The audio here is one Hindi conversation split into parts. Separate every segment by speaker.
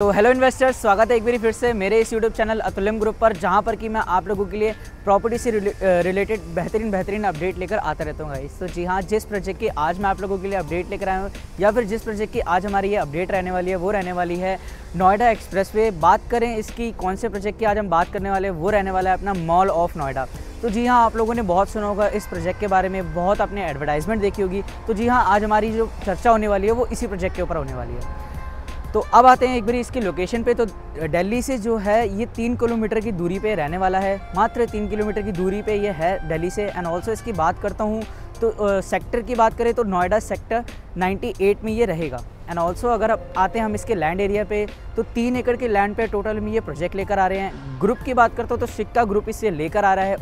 Speaker 1: तो हेलो इन्वेस्टर्स स्वागत है एक बार फिर से मेरे इस यूट्यूब चैनल अतुलम ग्रुप पर, जहाँ पर कि मैं आप लोगों के लिए प्रॉपर्टी से रिलेटेड बेहतरीन बेहतरीन अपडेट लेकर आता रहता हूँ गाइस तो जी हाँ जिस प्रोजेक्ट की आज मैं आप लोगों के लिए अपडेट लेकर आया हूँ, या फिर जिस प्रोजेक्ट की आज हमारी ये अपडेट रहने वाली है, वो रहने वाली है नोएडा एक्सप्रेस बात करें इसकी, कौन से प्रोजेक्ट की आज हम बात करने वाले वो रहने वाला है अपना मॉल ऑफ़ नोएडा. तो जी हाँ आप लोगों ने बहुत सुना होगा इस प्रोजेक्ट के बारे में, बहुत अपने एडवर्टाइजमेंट देखी होगी. तो जी हाँ आज हमारी जो चर्चा होने वाली है, वो इसी प्रोजेक्ट के ऊपर होने वाली है. तो अब आते हैं एक बार इसकी लोकेशन पे। तो दिल्ली से जो है, ये तीन किलोमीटर की दूरी पे रहने वाला है। मात्र तीन किलोमीटर की दूरी पे ये है दिल्ली से। एंड ऑल्सो इसकी बात करता हूँ तो सेक्टर की बात करें तो नोएडा सेक्टर 98 में ये रहेगा। एंड ऑल्सो अगर अब आते हैं हम इसके लैंड एरिया पे तो तीन एकड़ के लैंड पे टोटल में ये प्रोजेक्ट लेकर आ रहे हैं। ग्रुप की बात करता हूँ तो सिक्का ग्रुप इससे लेकर आ रहा है।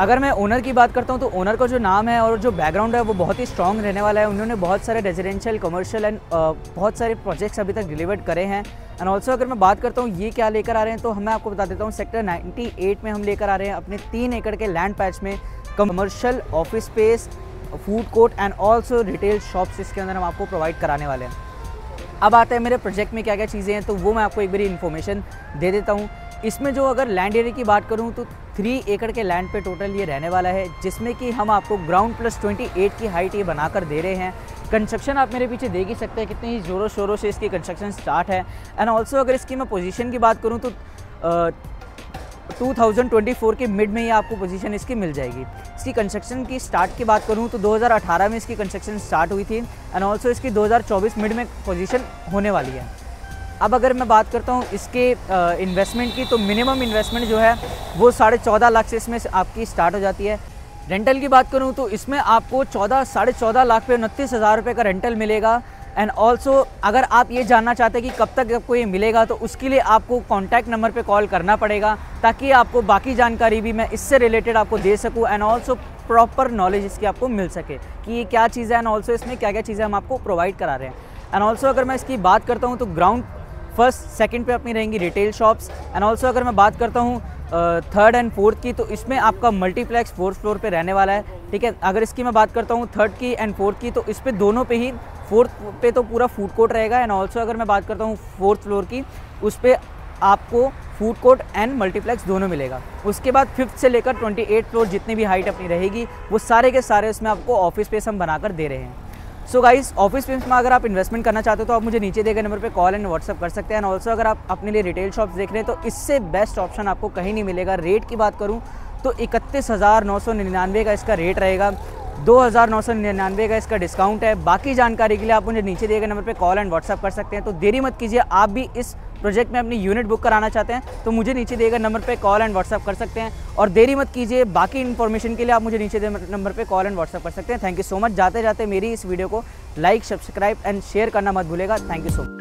Speaker 1: अगर मैं ओनर की बात करता हूँ तो ओनर का जो नाम है और जो बैकग्राउंड है, वो बहुत ही स्ट्रॉन्ग रहने वाला है। उन्होंने बहुत सारे रेजिडेंशियल कमर्शियल एंड बहुत सारे प्रोजेक्ट्स अभी तक डिलीवर्ड करे हैं। एंड ऑल्सो अगर मैं बात करता हूँ, ये क्या लेकर आ रहे हैं तो मैं आपको बता देता हूँ सेक्टर 98 में हम लेकर आ रहे हैं अपने तीन एकड़ के लैंड पैच में commercial office space food court and also retail shops इसके अंदर हम आपको प्रोवाइड कराने वाले हैं। अब आता है मेरे प्रोजेक्ट में क्या क्या चीज़ें हैं तो वो मैं आपको एक बारी इन्फॉर्मेशन दे देता हूँ। इसमें जो अगर लैंड एरिया की बात करूँ तो थ्री एकड़ के लैंड पे टोटल ये रहने वाला है, जिसमें कि हम आपको ग्राउंड प्लस 28 की हाइट ये बनाकर दे रहे हैं। कंस्ट्रक्शन आप मेरे पीछे देख ही सकते हैं, कितनी ज़ोरों शोरों से इसकी कंस्ट्रक्शन स्टार्ट है। एंड ऑल्सो अगर इसकी मैं पोजीशन की बात करूँ तो ट्वेंटी फोर के मिड में ही आपको पोजीशन इसकी मिल जाएगी। इसकी कंस्ट्रक्शन की स्टार्ट की बात करूँ तो 2018 में इसकी कंस्ट्रक्शन स्टार्ट हुई थी। एंड ऑल्सो इसकी 2024 मिड में पोजीशन होने वाली है। अब अगर मैं बात करता हूँ इसके इन्वेस्टमेंट की तो मिनिमम इन्वेस्टमेंट जो है, वो साढ़े चौदह लाख से इसमें आपकी स्टार्ट हो जाती है। रेंटल की बात करूँ तो इसमें आपको चौदह, साढ़े चौदह लाख पे उनतीस हज़ार रुपये का रेंटल मिलेगा। एंड ऑल्सो अगर आप ये जानना चाहते हैं कि कब तक आपको ये मिलेगा तो उसके लिए आपको कॉन्टैक्ट नंबर पे कॉल करना पड़ेगा, ताकि आपको बाकी जानकारी भी मैं इससे रिलेटेड आपको दे सकूँ एंड ऑल्सो प्रॉपर नॉलेज इसकी आपको मिल सके कि ये क्या चीज़ है एंड ऑल्सो इसमें क्या क्या चीज़ें हम आपको प्रोवाइड करा रहे हैं। एंड ऑल्सो अगर मैं इसकी बात करता हूँ तो ग्राउंड फ़र्स्ट सेकंड पे अपनी रहेंगी रिटेल शॉप्स एंड ऑल्सो अगर मैं बात करता हूँ थर्ड एंड फोर्थ की तो इसमें आपका मल्टीप्लेक्स फोर्थ फ्लोर पे रहने वाला है, ठीक है? अगर इसकी मैं बात करता हूँ थर्ड की एंड फोर्थ की तो इस पर दोनों पे ही फोर्थ पे तो पूरा फ़ूड कोर्ट रहेगा. एंड ऑल्सो अगर मैं बात करता हूँ फोर्थ फ्लोर की, उस पर आपको फ़ूड कोर्ट एंड मल्टीप्लेक्स दोनों मिलेगा. उसके बाद फिफ्थ से लेकर ट्वेंटी फ्लोर जितनी भी हाइट अपनी रहेगी, वो सारे के सारे उसमें आपको ऑफ़िस स्पेस हम बनाकर दे रहे हैं. सो गाइस ऑफ़िस स्पेस में अगर आप इन्वेस्टमेंट करना चाहते हो तो आप मुझे नीचे दिए गए नंबर पे कॉल एंड व्हाट्सअप कर सकते हैं। एंड ऑल्सो अगर आप अपने लिए रिटेल शॉप्स देख रहे हैं तो इससे बेस्ट ऑप्शन आपको कहीं नहीं मिलेगा। रेट की बात करूँ तो इकतीस हज़ार नौ सौ निन्यानवे का इसका रेट रहेगा। दो हज़ार नौ सौ निन्यानवे का इसका डिस्काउंट है। बाकी जानकारी के लिए आप मुझे नीचे दिए गए नंबर पर कॉल एंड व्हाट्सअप कर सकते हैं। तो देरी मत कीजिए, आप भी इस प्रोजेक्ट में अपनी यूनिट बुक कराना चाहते हैं तो मुझे नीचे दिए गए नंबर पर कॉल एंड व्हाट्सअप कर सकते हैं। और देरी मत कीजिए, बाकी इन्फॉर्मेशन के लिए आप मुझे नीचे नंबर पर कॉल एंड व्हाट्सअप कर सकते हैं। थैंक यू सो मच जाते जाते मेरी इस वीडियो को लाइक सब्सक्राइब एंड शेयर करना मत भूलेगा। Thank you so much